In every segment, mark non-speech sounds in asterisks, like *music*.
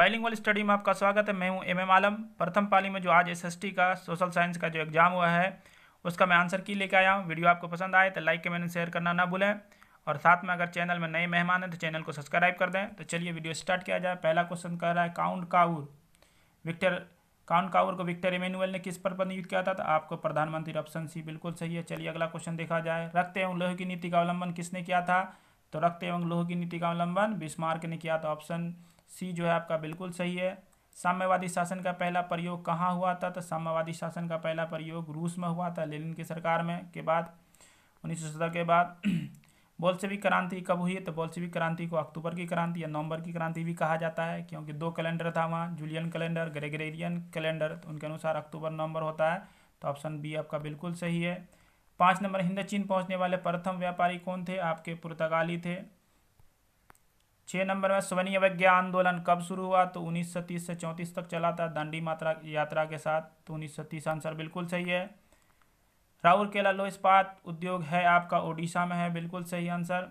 Bilingual study में आपका स्वागत है। मैं हूँ एम एम आलम। प्रथम पाली में जो आज एसएसटी का सोशल साइंस का जो एग्ज़ाम हुआ है, उसका मैं आंसर की लेकर आया हूँ। वीडियो आपको पसंद आए तो लाइक, कमेंट शेयर करना ना भूलें। और साथ में अगर चैनल में नए मेहमान हैं तो चैनल को सब्सक्राइब कर दें। तो चलिए वीडियो स्टार्ट किया जाए। पहला क्वेश्चन कह रहा है, count Cavour. Victor, count Cavour को विक्टर इमेनुअल ने किस पर नियुक्त किया था? तो आपको प्रधानमंत्री ऑप्शन सी बिल्कुल सही है। चलिए अगला क्वेश्चन देखा जाए। रक्त एवं लोहे की नीति का अवलंबन किसने किया था? तो रक्त एवं लोह की नीति का अवलंबन बिस्मार्क ने किया था। ऑप्शन सी जो है आपका बिल्कुल सही है। साम्यवादी शासन का पहला प्रयोग कहाँ हुआ था? तो साम्यवादी शासन का पहला प्रयोग रूस में हुआ था, लेनिन की सरकार में, के बाद, उन्नीस सौ के बाद। *clears throat* बोल्शेविक क्रांति कब हुई? है तो बोल्शेविक क्रांति को अक्टूबर की क्रांति या नवंबर की क्रांति भी कहा जाता है, क्योंकि दो कैलेंडर था वहाँ, जूलियन कैलेंडर ग्रेगरेरियन कैलेंडर तो उनके अनुसार अक्टूबर, नवंबर होता है। तो ऑप्शन बी आपका बिल्कुल सही है। पाँच नंबर हिंद चीन पहुँचने वाले प्रथम व्यापारी कौन थे? आपके पुर्तगाली थे। छः नंबर में स्वनीय विज्ञा आंदोलन कब शुरू हुआ? तो उन्नीस सौ तीस से चौंतीस तक चला था दांडी मात्रा यात्रा के साथ। तो उन्नीस सौ तीस आंसर बिल्कुल सही है। राउरकेला लो इस्पात उद्योग है आपका, ओडिशा में है, बिल्कुल सही आंसर।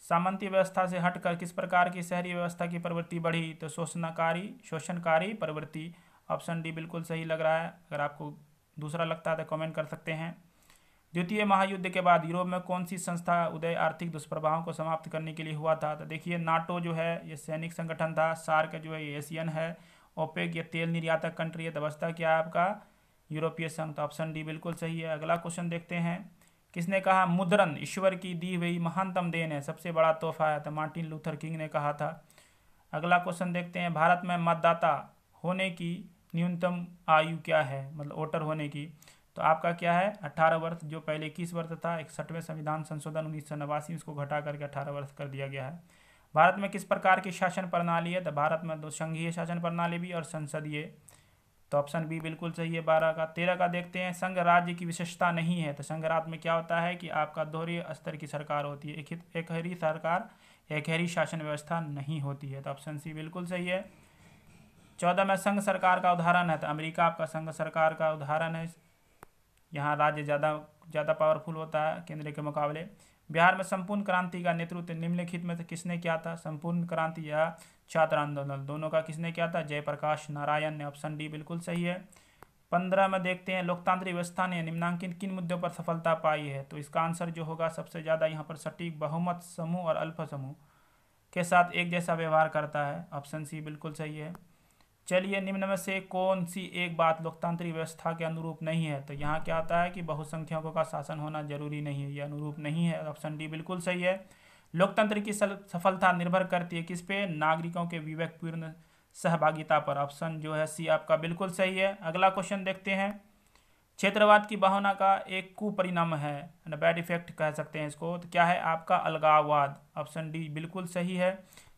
सामंती व्यवस्था से हटकर किस प्रकार की शहरी व्यवस्था की प्रवृत्ति बढ़ी? तो शोषणकारी शोषणकारी प्रवृत्ति। ऑप्शन डी बिल्कुल सही लग रहा है। अगर आपको दूसरा लगता है तो कमेंट कर सकते हैं। द्वितीय महायुद्ध के बाद यूरोप में कौन सी संस्था उदय आर्थिक दुष्प्रभावों को समाप्त करने के लिए हुआ था? तो देखिए, नाटो जो है, ये सैनिक संगठन था, सार्क जो है, ये एशियन है, ओपेक ये तेल निर्यातक कंट्री है तो बचता क्या है आपका? यूरोपीय संघ तो ऑप्शन डी बिल्कुल सही है। अगला क्वेश्चन देखते हैं। किसने कहा, मुद्रण, ईश्वर की दी हुई महानतम देन है, सबसे बड़ा तोहफा है तो मार्टिन लूथर किंग ने कहा था। अगला क्वेश्चन देखते हैं। भारत में मतदाता होने की न्यूनतम आयु क्या है? मतलब वोटर होने की। तो आपका क्या है? अट्ठारह वर्ष, जो पहले इक्कीस वर्ष था, इकसठवें संविधान संशोधन उन्नीस सौ नवासी, उसको घटा करके अठारह वर्ष कर दिया गया है। भारत में किस प्रकार की शासन प्रणाली है? तो भारत में दो संघीय शासन प्रणाली भी और संसदीय। तो ऑप्शन बी बिल्कुल सही है, बारह का। तेरह का देखते हैं, संघ राज्य की विशेषता नहीं है। तो संघ राज्य में क्या होता है कि आपका दोहरी स्तर की सरकार होती है। एक एकहरी सरकार एकहरी शासन व्यवस्था नहीं होती है। तो ऑप्शन सी बिल्कुल सही है। चौदह में संघ सरकार का उदाहरण है। तो अमेरिका आपका संघ सरकार का उदाहरण है। यहाँ राज्य ज़्यादा ज़्यादा पावरफुल होता है केंद्र के मुकाबले। बिहार में संपूर्ण क्रांति का नेतृत्व निम्नलिखित में से किसने किया था? संपूर्ण क्रांति या छात्र आंदोलन? दोनों का किसने किया था? जयप्रकाश नारायण ने ऑप्शन डी बिल्कुल सही है। पंद्रह में देखते हैं लोकतांत्रिक व्यवस्था ने निम्नांकित किन मुद्दों पर सफलता पाई है? तो इसका आंसर जो होगा सबसे ज़्यादा यहाँ पर सटीक बहुमत समूह और अल्प समूह के साथ एक जैसा व्यवहार करता है। ऑप्शन सी बिल्कुल सही है। चलिए निम्न में से कौन सी एक बात लोकतांत्रिक व्यवस्था के अनुरूप नहीं है? तो यहाँ क्या आता है कि बहुसंख्यकों का शासन होना ज़रूरी नहीं है ये अनुरूप नहीं है। ऑप्शन डी बिल्कुल सही है। लोकतंत्र की सफलता निर्भर करती है किस पे? नागरिकों के विवेकपूर्ण सहभागिता पर। ऑप्शन जो है सी आपका बिल्कुल सही है। अगला क्वेश्चन देखते हैं। क्षेत्रवाद की भावना का एक कुपरिणाम है बैड इफ़ेक्ट कह सकते हैं इसको। तो क्या है आपका अलगाववाद? ऑप्शन डी बिल्कुल सही है।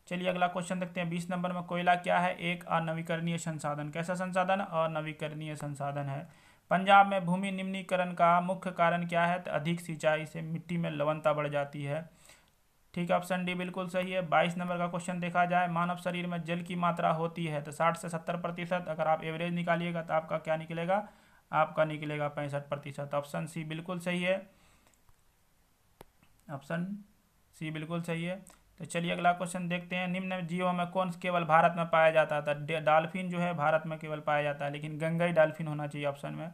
चलिए अगला क्वेश्चन देखते हैं। बीस नंबर में कोयला क्या है? एक अनवीकरणीय संसाधन। कैसा संसाधन? अनवीकरणीय संसाधन है। पंजाब में भूमि निम्नीकरण का मुख्य कारण क्या है? तो अधिक सिंचाई से मिट्टी में लवणता बढ़ जाती है। ठीक है ऑप्शन डी बिल्कुल सही है। बाईस नंबर का क्वेश्चन देखा जाए। मानव शरीर में जल की मात्रा होती है तो साठ से सत्तर प्रतिशत। अगर आप एवरेज निकालिएगा तो आपका क्या निकलेगा? आपका निकलेगा पैंसठ प्रतिशत। ऑप्शन सी बिल्कुल सही है। ऑप्शन सी बिल्कुल सही है। तो चलिए अगला क्वेश्चन देखते हैं। निम्न जीवों में कौन केवल भारत में पाया जाता है डॉल्फिन जो है, भारत में केवल पाया जाता है, लेकिन गंगाई डॉल्फिन होना चाहिए ऑप्शन में।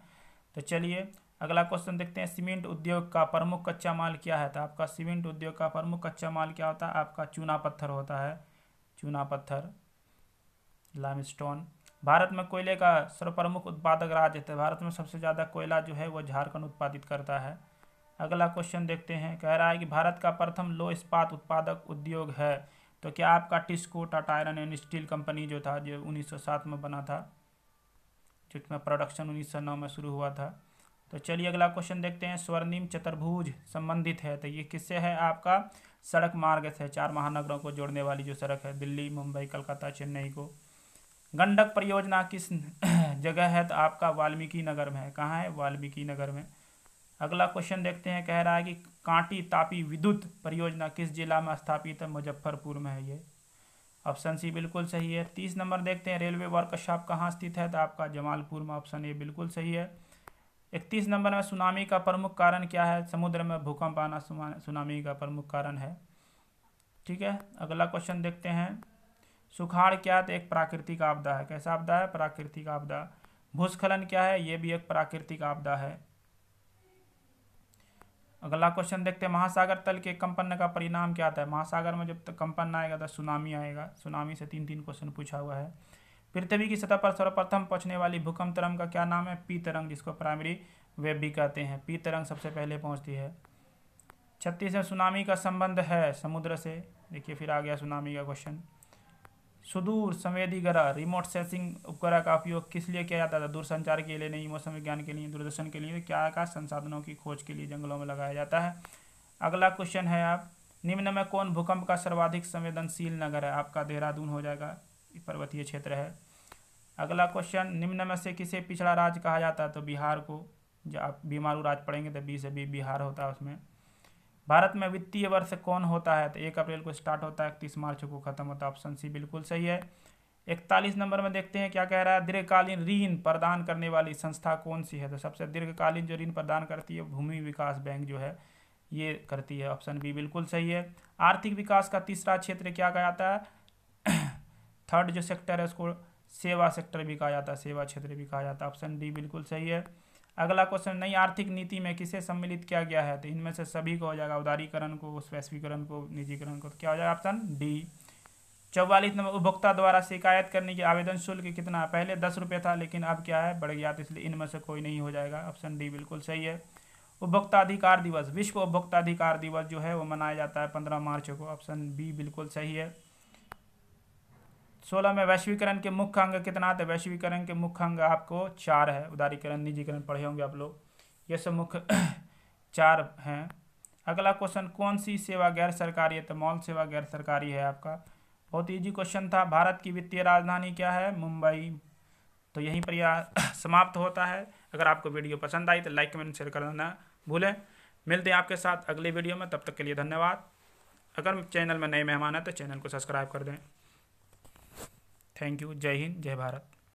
तो चलिए अगला क्वेश्चन देखते हैं। सीमेंट उद्योग का प्रमुख कच्चा माल क्या है? तो आपका सीमेंट उद्योग का प्रमुख कच्चा माल क्या होता है? आपका चूना पत्थर होता है। चूना पत्थर लाइमस्टोन भारत में कोयले का सर्वप्रमुख उत्पादक राज्य है भारत में सबसे ज़्यादा कोयला जो है, वो झारखंड उत्पादित करता है। अगला क्वेश्चन देखते हैं। कह रहा है कि भारत का प्रथम लो इस्पात उत्पादक उद्योग है। तो क्या आपका TISCO Tata iron and steel company जो था, जो 1907 में बना था जिसमें प्रोडक्शन 1909 में शुरू हुआ था। तो चलिए अगला क्वेश्चन देखते हैं। स्वर्णिम चतुर्भुज संबंधित है। तो ये किससे है? आपका सड़क मार्ग से, चार महानगरों को जोड़ने वाली जो सड़क है, दिल्ली, मुंबई, कलकत्ता, चेन्नई को। गंडक परियोजना किस *clears throat* जगह है? तो आपका वाल्मीकि नगर में है। कहाँ है? वाल्मीकि नगर में। अगला क्वेश्चन देखते हैं, कह रहा है कि कांटी तापी विद्युत परियोजना किस जिला में स्थापित है? मुजफ्फरपुर में है ये। ऑप्शन सी बिल्कुल सही है। तीस नंबर देखते हैं, रेलवे वर्कशॉप कहाँ स्थित है? तो आपका जमालपुर में ऑप्शन ए बिल्कुल सही है। इकतीस नंबर में सुनामी का प्रमुख कारण क्या है? समुद्र में भूकंप आना सुनामी का प्रमुख कारण है। ठीक है, अगला क्वेश्चन देखते हैं। सुखाड़ क्या तो एक प्राकृतिक आपदा है। कैसा आपदा है? प्राकृतिक आपदा। भूस्खलन क्या है? ये भी एक प्राकृतिक आपदा है। अगला क्वेश्चन देखते हैं, महासागर तल के कंपन का परिणाम क्या आता है महासागर में जब तक कंपन आएगा तो सुनामी आएगा। सुनामी से तीन तीन क्वेश्चन पूछा हुआ है। पृथ्वी की सतह पर सर्वप्रथम पहुँचने वाली भूकंप तरंग का क्या नाम है? पी तरंग, जिसको प्राइमरी वेब भी कहते हैं। पी तरंग सबसे पहले पहुँचती है। छत्तीस में सुनामी का संबंध है समुद्र से। देखिए, फिर आ गया सुनामी का क्वेश्चन। सुदूर संवेदी ग्रह रिमोट सेंसिंग उपग्रह का उपयोग किस लिए किया जाता था? दूरसंचार के लिए नहीं, मौसम विज्ञान के लिए, दूरदर्शन के लिए, क्या का संसाधनों की खोज के लिए जंगलों में लगाया जाता है? अगला क्वेश्चन है आप, निम्न में कौन भूकंप का सर्वाधिक संवेदनशील नगर है? आपका देहरादून हो जाएगा पर्वतीय क्षेत्र है। अगला क्वेश्चन निम्न में से किसे पिछड़ा राज्य कहा जाता है? तो बिहार को, जब आप बीमारू राज्य पढ़ेंगे तो बी से बी बिहार होता है उसमें। भारत में वित्तीय वर्ष कौन होता है? तो एक अप्रैल को स्टार्ट होता है, इकतीस मार्च को खत्म होता है। ऑप्शन सी बिल्कुल सही है। इकतालीस नंबर में देखते हैं क्या कह रहा है। दीर्घकालीन ऋण प्रदान करने वाली संस्था कौन सी है? तो सबसे दीर्घकालीन जो ऋण प्रदान करती है भूमि विकास बैंक जो है, ये करती है। ऑप्शन बी बिल्कुल सही है। आर्थिक विकास का तीसरा क्षेत्र क्या कहा जाता है? थर्ड जो सेक्टर है, उसको सेवा सेक्टर भी कहा जाता है, सेवा क्षेत्र भी कहा जाता है। ऑप्शन डी बिल्कुल सही है। अगला क्वेश्चन नई आर्थिक नीति में किसे सम्मिलित किया गया है? तो इनमें से सभी को हो जाएगा उदारीकरण को वैश्वीकरण को, निजीकरण को। तो क्या हो जाएगा ऑप्शन डी चौवालीस नंबर, उपभोक्ता द्वारा शिकायत करने की आवेदन शुल्क कितना है? पहले दस रुपये था, लेकिन अब क्या है? बढ़ गया तो इसलिए इनमें से कोई नहीं हो जाएगा। ऑप्शन डी बिल्कुल सही है। उपभोक्ता अधिकार दिवस, विश्व उपभोक्ता अधिकार दिवस जो है, वो मनाया जाता है पंद्रह मार्च को। ऑप्शन बी बिल्कुल सही है। सोलह में वैश्वीकरण के मुख्य अंग कितना थे वैश्वीकरण के मुख्य अंग आपको चार है। उदारीकरण, निजीकरण पढ़े होंगे आप लोग। ये सब मुख्य *clears throat* चार हैं। अगला क्वेश्चन कौन सी सेवा गैर सरकारी है? तो मॉल सेवा गैर सरकारी है आपका। बहुत ईजी क्वेश्चन था। भारत की वित्तीय राजधानी क्या है? मुंबई। तो यहीं पर यह *clears throat* समाप्त होता है। अगर आपको वीडियो पसंद आई तो लाइक कमेंट शेयर करना भूलें। मिलते हैं आपके साथ अगले वीडियो में। तब तक के लिए धन्यवाद। अगर चैनल में नए मेहमान हैं तो चैनल को सब्सक्राइब कर दें। थैंक यू जय हिंद जय भारत।